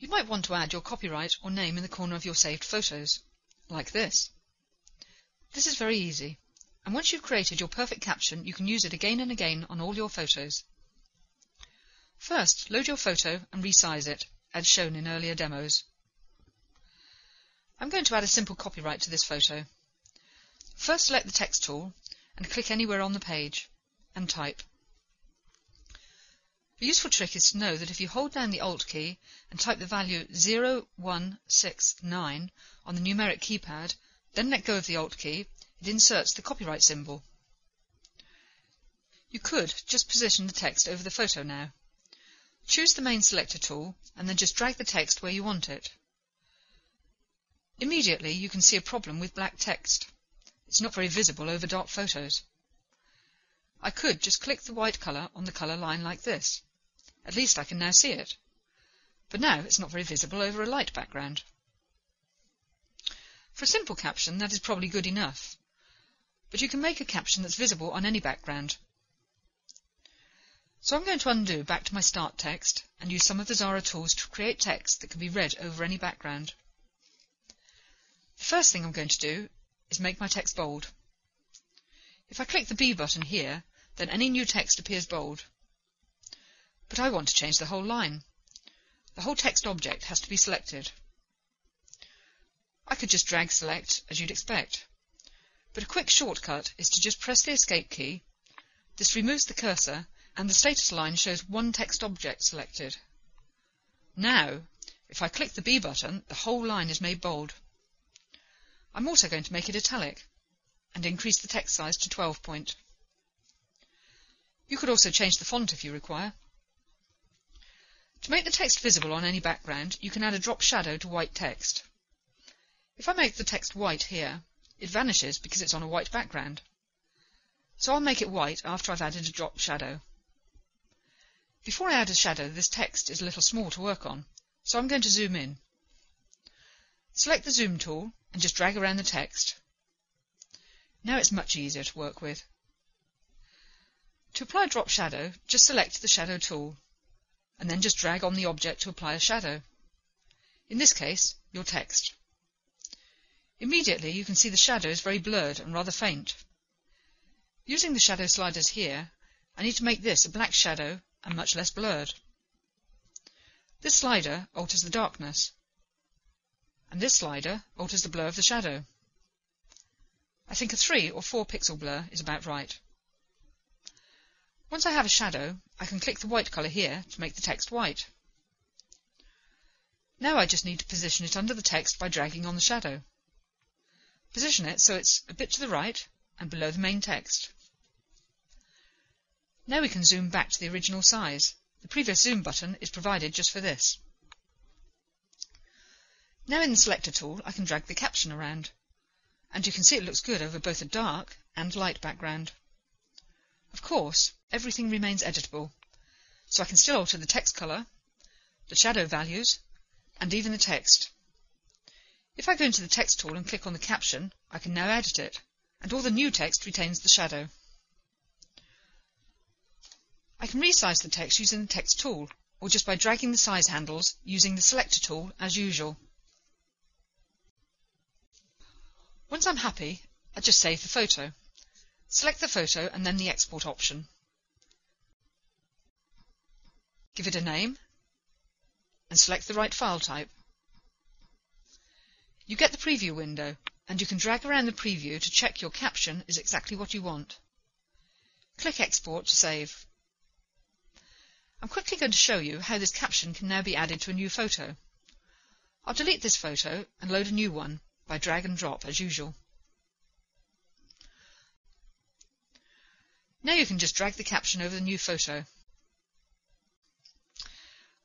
You might want to add your copyright or name in the corner of your saved photos, like this. This is very easy, and once you've created your perfect caption, you can use it again and again on all your photos. First, load your photo and resize it, as shown in earlier demos. I'm going to add a simple copyright to this photo. First select the text tool and click anywhere on the page and type. A useful trick is to know that if you hold down the Alt key and type the value 0169 on the numeric keypad, then let go of the Alt key, it inserts the copyright symbol. You could just position the text over the photo now. Choose the main selector tool and then just drag the text where you want it. Immediately you can see a problem with black text. It's not very visible over dark photos. I could just click the white colour on the colour line like this. At least I can now see it. But now it's not very visible over a light background. For a simple caption that is probably good enough. But you can make a caption that's visible on any background. So I'm going to undo back to my start text and use some of the Xara tools to create text that can be read over any background. The first thing I'm going to do is make my text bold. If I click the B button here, then any new text appears bold. But I want to change the whole line. The whole text object has to be selected. I could just drag select as you'd expect. But a quick shortcut is to just press the escape key. This removes the cursor and the status line shows one text object selected. Now, if I click the B button, the whole line is made bold. I'm also going to make it italic and increase the text size to 12 point. You could also change the font if you require. To make the text visible on any background, you can add a drop shadow to white text. If I make the text white here, it vanishes because it's on a white background. So I'll make it white after I've added a drop shadow. Before I add a shadow, this text is a little small to work on, so I'm going to zoom in. Select the zoom tool and just drag around the text. Now it's much easier to work with. To apply drop shadow, just select the shadow tool, and then just drag on the object to apply a shadow. In this case, your text. Immediately you can see the shadow is very blurred and rather faint. Using the shadow sliders here, I need to make this a black shadow and much less blurred. This slider alters the darkness, and this slider alters the blur of the shadow. I think a 3 or 4 pixel blur is about right. Once I have a shadow, I can click the white colour here to make the text white. Now I just need to position it under the text by dragging on the shadow. Position it so it's a bit to the right and below the main text. Now we can zoom back to the original size. The previous zoom button is provided just for this. Now in the selector tool I can drag the caption around, and you can see it looks good over both a dark and light background. Of course, everything remains editable, so I can still alter the text colour, the shadow values, and even the text. If I go into the text tool and click on the caption, I can now edit it, and all the new text retains the shadow. I can resize the text using the text tool, or just by dragging the size handles using the selector tool as usual. Once I'm happy, I just save the photo. Select the photo and then the export option. Give it a name and select the right file type. You get the preview window and you can drag around the preview to check your caption is exactly what you want. Click Export to save. I'm quickly going to show you how this caption can now be added to a new photo. I'll delete this photo and load a new one by drag and drop as usual. Now you can just drag the caption over the new photo.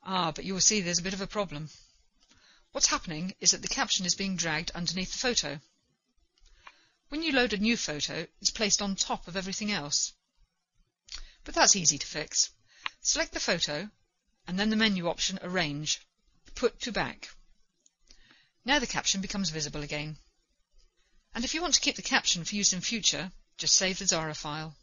Ah, but you will see there's a bit of a problem. What's happening is that the caption is being dragged underneath the photo. When you load a new photo, it's placed on top of everything else. But that's easy to fix. Select the photo, and then the menu option Arrange, Put to Back. Now the caption becomes visible again. And if you want to keep the caption for use in future, just save the Xara file.